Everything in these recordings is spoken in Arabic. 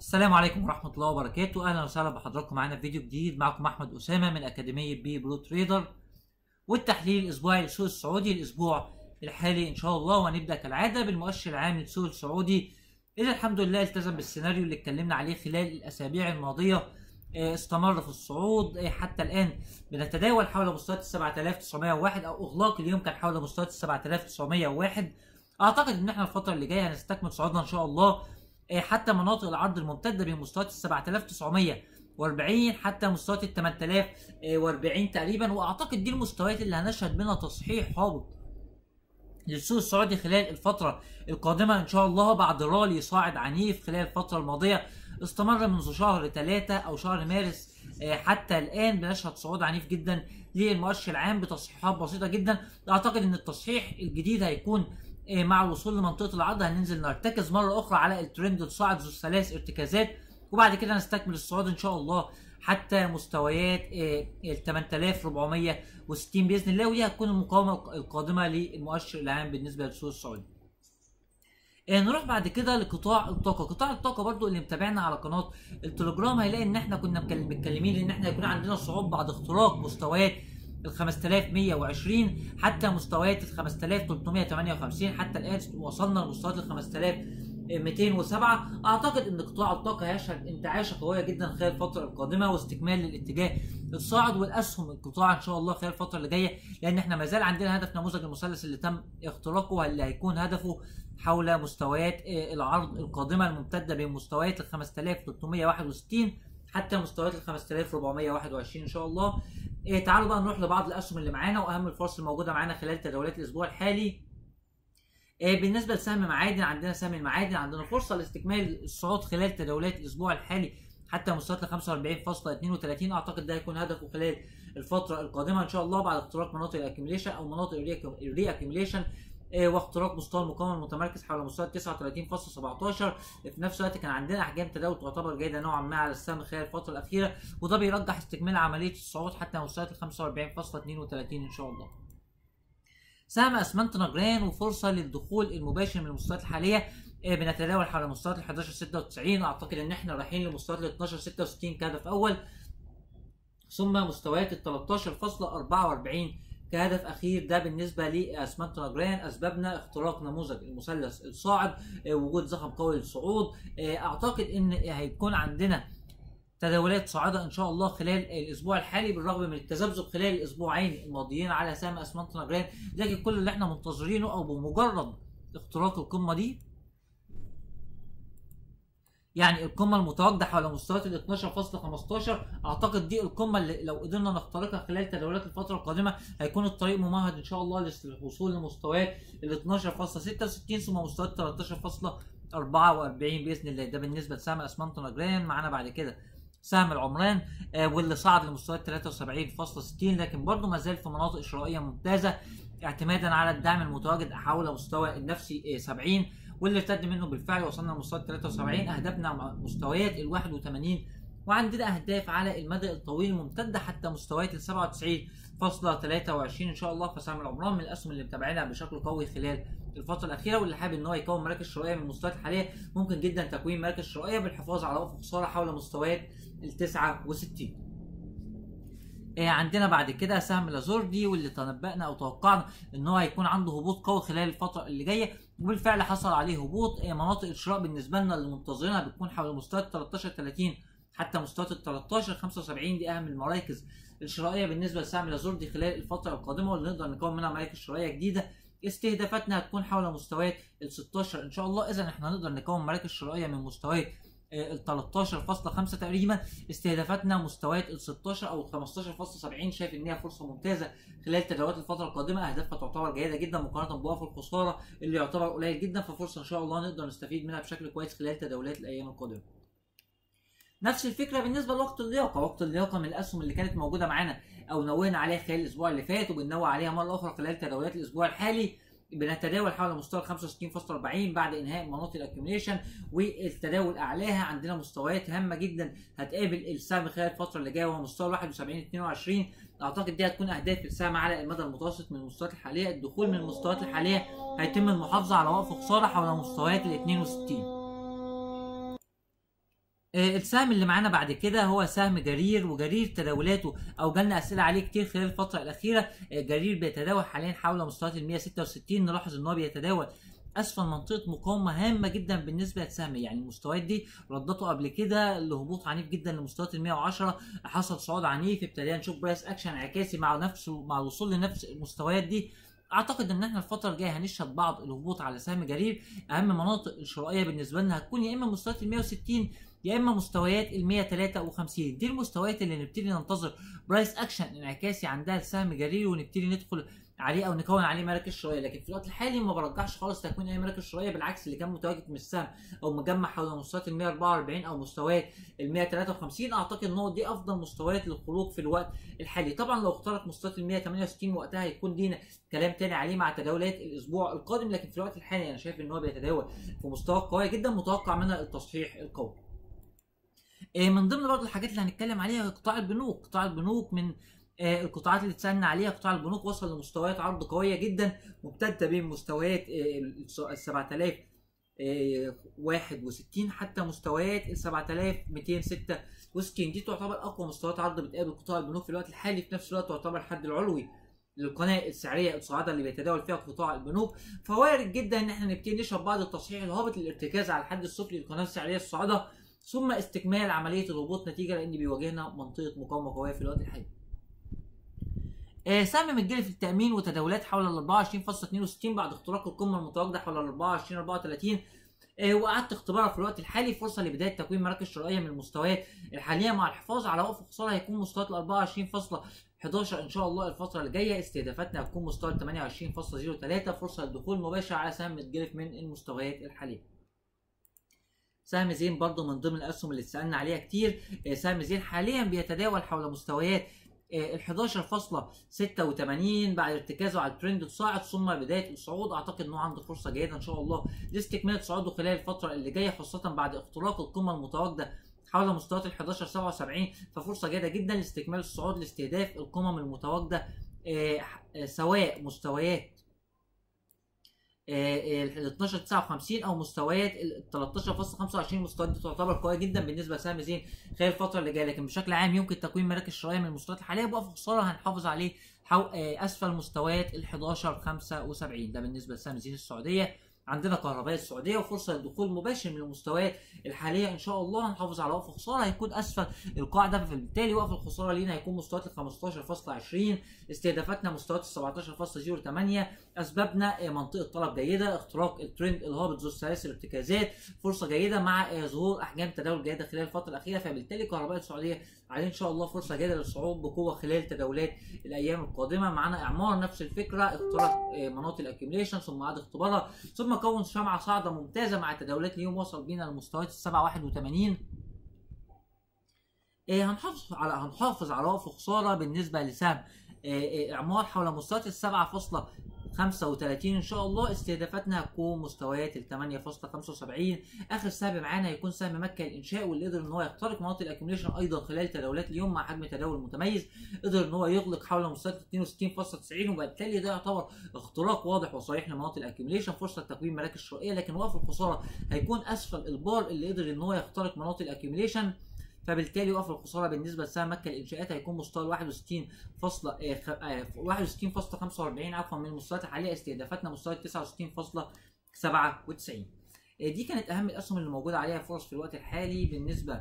السلام عليكم ورحمة الله وبركاته. أهلا وسهلا بحضراتكم معانا في فيديو جديد. معكم أحمد أسامة من أكاديمية بي برو تريدر. والتحليل الأسبوعي للسوق السعودي الأسبوع الحالي إن شاء الله. وهنبدأ كالعادة بالمؤشر العام للسوق السعودي اللي الحمد لله التزم بالسيناريو اللي اتكلمنا عليه خلال الأسابيع الماضية. آه، استمر في الصعود. آه، حتى الآن بنتداول حول مستويات ال 7901 أو إغلاق اليوم كان حول مستويات ال 7901 أعتقد إن إحنا الفترة اللي جاية هنستكمل صعودنا إن شاء الله. حتى مناطق العرض الممتدة بين مستويات ال 7940 حتى مستويات ال 8040 تقريبا. وأعتقد دي المستويات اللي هنشهد منها تصحيح هابط للسوق السعودي خلال الفترة القادمة إن شاء الله بعد رالي صاعد عنيف خلال الفترة الماضية. استمر منذ شهر ثلاثة أو شهر مارس آه، حتى الآن بنشهد صعود عنيف جدا للمؤشر العام بتصحيحات بسيطة جدا. أعتقد إن التصحيح الجديد هيكون مع الوصول لمنطقة العرض هننزل نرتكز مرة أخرى على الترند الصاعد ذو الثلاث ارتكازات وبعد كده نستكمل الصعود إن شاء الله حتى مستويات آه، ال 8460 بإذن الله ودي هتكون المقاومة القادمة للمؤشر العام بالنسبة للسوق السعودي. آه، نروح بعد كده لقطاع الطاقة، قطاع الطاقة برضو اللي متابعنا على قناة التليجرام هيلاقي إن إحنا كنا متكلمين إن إحنا هيكون عندنا صعود بعد اختراق مستويات ال 5120 حتى مستويات ال 5358 حتى الآن وصلنا لمستويات ال 5207 أعتقد إن قطاع الطاقة هيشهد انتعاشة قوية جدا خلال الفترة القادمة واستكمال للاتجاه الصاعد والأسهم القطاع إن شاء الله خلال الفترة اللي جاية لأن إحنا ما زال عندنا هدف نموذج المثلث اللي تم اختراقه واللي هيكون هدفه حول مستويات آه، العرض القادمة الممتدة بين مستويات ال 5361 حتى مستويات ال 5421 إن شاء الله. آه، تعالوا بقى نروح لبعض الاسهم اللي معانا وأهم الفرص الموجوده معانا خلال تداولات الأسبوع الحالي. آه، بالنسبة لسهم معادن عندنا سهم المعادن عندنا فرصة لاستكمال الصعود خلال تداولات الأسبوع الحالي حتى مستويات ال 45.32 أعتقد ده هيكون هدفه خلال الفترة القادمة إن شاء الله بعد اختراق مناطق ال accumulation أو مناطق ال re-accumulation واختراق مستوى المقاومة المتمركز حول مستوى 39.17 في نفس الوقت كان عندنا أحجام تداول تعتبر جيدة نوعا ما على السهم خلال الفترة الأخيرة وده بيرجح استكمال عملية الصعود حتى مستويات ال 45.32 إن شاء الله. سهم أسمنت نجران وفرصة للدخول المباشر من المستويات الحالية آه، بنتداول حول مستويات ال 1196 أعتقد إن إحنا رايحين لمستويات ال 1266 كهدف أول. ثم مستويات ال 13.44 كهدف أخير ده بالنسبة لأسمنت نجران أسبابنا اختراق نموذج المثلث الصاعد آه، وجود زخم قوي للصعود. آه، أعتقد إن هيكون عندنا تداولات صاعدة إن شاء الله خلال الأسبوع الحالي بالرغم من التذبذب خلال الأسبوعين الماضيين على سهم أسمنت نجران لكن كل اللي إحنا منتظرينه أو بمجرد اختراق القمة دي يعني القمة المتواجدة حول مستويات ال 12.15 أعتقد دي القمة اللي لو قدرنا نخترقها خلال تداولات الفترة القادمة هيكون الطريق ممهد إن شاء الله للوصول لمستويات ال 12.66 ثم مستويات 13.44 بإذن الله. ده بالنسبة لسهم أسمنت نجران معانا بعد كده سهم العمران آه، واللي صعد لمستويات 73.60 لكن برضه ما زال في مناطق شرائيه ممتازة اعتمادا على الدعم المتواجد حول مستوى النفسي آه، 70 واللي ارتد منه بالفعل وصلنا لمستوى 73 أهدافنا مستويات ال 81 وعندنا أهداف على المدى الطويل ممتدة حتى مستويات ال 97.23 إن شاء الله فسهم العمران من الأسهم اللي متابعينها بشكل قوي خلال الفترة الأخيرة واللي حابب إن هو يكون مراكز شرائية من المستويات الحالية ممكن جدا تكوين مراكز شرائية بالحفاظ على افق خسارة حول مستويات ال 69 آه، عندنا بعد كده سهم لازوردي واللي تنبأنا أو توقعنا إن هو هيكون عنده هبوط قوي خلال الفترة اللي جاية. وبالفعل حصل عليه هبوط. مناطق الشراء بالنسبة لنا اللي منتظرينها بتكون حول مستويات 13 30 حتى مستويات ال 13 75 دي أهم المراكز الشرائية بالنسبة لسهم لازوردي خلال الفترة القادمة واللي نقدر نكون منها مراكز شرائية جديدة. استهدافاتنا هتكون حول مستويات ال 16 إن شاء الله. اذا إحنا نقدر نكون مراكز شرائية من مستويات ال 13.5 تقريبا. استهدافاتنا مستويات ال 16 أو 15.70 شايف إن هي فرصة ممتازة خلال تداولات الفترة القادمة. اهدافها تعتبر جيدة جدا مقارنة بوقف الخسارة اللي يعتبر قليل جدا. ففرصة إن شاء الله نقدر نستفيد منها بشكل كويس خلال تداولات الأيام القادمة. نفس الفكرة بالنسبة لوقت اللياقة، وقت اللياقة من الأسهم اللي كانت موجودة معانا أو نوينا عليها خلال الأسبوع اللي فات وبننوع عليها مرة أخرى خلال تداولات الأسبوع الحالي. بنتداول حول مستوى 65.40 بعد إنهاء مناطق الاكيوميشن والتداول اعلاها عندنا مستويات هامة جدا هتقابل السهم خلال الفترة اللي جاية وهو مستوى 71 22 أعتقد دي هتكون أهداف السهم على المدى المتوسط من المستويات الحالية. الدخول من المستويات الحالية هيتم المحافظة على وقف خسارة حول مستويات ال 62 آه، السهم اللي معانا بعد كده هو سهم جرير وجرير تداولاته أو جالنا أسئلة عليه كتير خلال الفترة الأخيرة. آه، جرير بيتداول حاليا حول مستويات ال 166 نلاحظ إن هو بيتداول أسفل منطقة مقاومة هامة جدا بالنسبة للسهم يعني المستويات دي ردته قبل كده لهبوط عنيف جدا لمستويات ال 110 حصل صعود عنيف ابتدينا نشوف price action انعكاسي مع نفسه مع الوصول لنفس المستويات دي. أعتقد إن إحنا الفترة الجاية هنشهد بعض الهبوط على سهم جرير. أهم مناطق الشرائية بالنسبة لنا هتكون يا إما مستويات ال 160 يا إما مستويات ال 153 دي المستويات اللي نبتدي ننتظر. price action انعكاسي عندها السهم جرير ونبتدي ندخل عليه أو نكون عليه مراكز شرائيه لكن في الوقت الحالي ما برجحش خالص تكوين أي مراكز شرائيه بالعكس اللي كان متواجد من السهم أو مجمع حول مستويات ال 144 أو مستويات ال 153 أعتقد إن دي أفضل مستويات للخروج في الوقت الحالي. طبعا لو اخترق مستويات ال 168 وقتها هيكون لينا كلام تاني عليه مع تداولات الأسبوع القادم لكن في الوقت الحالي أنا شايف إن هو بيتداول في مستوى قوي جدا متوقع منها التصحيح القوي. آه، من ضمن برضه الحاجات اللي هنتكلم عليها قطاع البنوك. قطاع البنوك من القطاعات اللي اتسالنا عليها قطاع البنوك وصل لمستويات عرض قوية جدا ممتده بين مستويات ال 7061 حتى مستويات ال 7266 دي تعتبر أقوى مستويات عرض بتقابل قطاع البنوك في الوقت الحالي في نفس الوقت تعتبر الحد العلوي للقناة السعرية الصاعدة اللي بيتداول فيها قطاع البنوك فوارد جدا إن إحنا نبتدي نشرب بعض التصحيح الهابط للارتكاز على الحد السفلي للقناة السعرية الصاعدة ثم استكمال عملية الهبوط نتيجة لأن بيواجهنا منطقة مقاومة قوية في الوقت الحالي. آه، سهم متجري في التأمين وتداولات حول ال 24.62 بعد اختراق القمة المتواجدة حول ال 24 34 آه، وقعدت اختبارها في الوقت الحالي فرصة لبداية تكوين مراكز شرائية من المستويات الحالية. مع الحفاظ على وقف خساره هيكون مستويات ال 24.11 إن شاء الله الفترة اللي جاية استهدافاتنا هتكون مستوى ال 28.03 فرصة للدخول مباشر على سهم متجرف من المستويات الحالية. سهم زين برضو من ضمن الأسهم اللي اتسألنا عليها كتير. آه، سهم زين حاليا بيتداول حول مستويات ال 11.86 بعد ارتكازه على الترند الصاعد ثم بداية الصعود. أعتقد إنه عنده فرصة جيدة إن شاء الله. لاستكمال صعوده خلال الفترة اللي جاية خاصة بعد اختراق القمة المتواجدة حول مستويات ال 11.77 ففرصة جيدة جدا لاستكمال الصعود لاستهداف القمم المتواجدة آه، آه، سواء مستويات ال 12 59 أو مستويات ال 13.25 مستويات دي تعتبر قوية جدا بالنسبة لسهم زين خلال الفترة اللي جاية. لكن بشكل عام يمكن تكوين مراكز شرائية من المستويات الحالية بقى في خسارة هنحافظ عليه حو... آه، أسفل مستويات ال 11 75 ده بالنسبة لسهم زين السعودية. عندنا كهرباء السعودية وفرصة للدخول مباشر من المستويات الحالية إن شاء الله. هنحافظ على وقف خسارة. هيكون أسفل القاعده فبالتالي وقف الخسارة لينا هيكون مستويات ال 15.20 استهدافاتنا مستويات ال 17.08 أسبابنا منطقة طلب جيدة اختراق الترند الهابط ذو السلاسل ارتكازات فرصة جيدة مع ظهور أحجام تداول جيدة خلال الفترة الأخيرة فبالتالي كهرباء السعودية عليه إن شاء الله فرصة جيدة للصعود بقوة خلال تداولات الأيام القادمة. معانا إعمار نفس الفكرة اختراق مناطق ال accumulation ثم عاد اختبارها ثم كون شمعه صاعدة ممتازة مع تداولات اليوم وصل بينا لمستويات ال 781 هنحافظ على هنحافظ على وقف خسارة بالنسبة لسهم إعمار حول مستويات ال 35 إن شاء الله استهدافاتنا هتكون مستويات ال 8.75 آخر سهم معانا هيكون سهم مكة الإنشاء واللي قدر إن هو يخترق مناطق ال accumulation أيضا خلال تداولات اليوم مع حجم تداول متميز. قدر إن هو يغلق حول مستويات 62.90 وبالتالي ده يعتبر اختراق واضح وصريح لمناطق ال accumulation فرصة لتكوين مراكز شرائية. لكن وقف الخسارة هيكون أسفل البار اللي قدر إن هو يخترق مناطق الاكيوميليشن فبالتالي وقف الخسارة بالنسبة لسهم مكة الانشاءات هيكون مستوى 61 فاصلة 61.45 عفوا من المستويات الحالية استهدافاتنا مستوى 69.97 دي كانت أهم الأسهم اللي موجودة عليها فرص في الوقت الحالي بالنسبة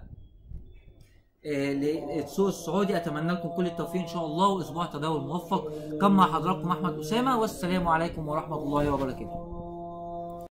للسوق السعودي. أتمنى لكم كل التوفيق إن شاء الله. واسبوع تداول موفق كان مع حضراتكم أحمد أسامة. والسلام عليكم ورحمة الله وبركاته.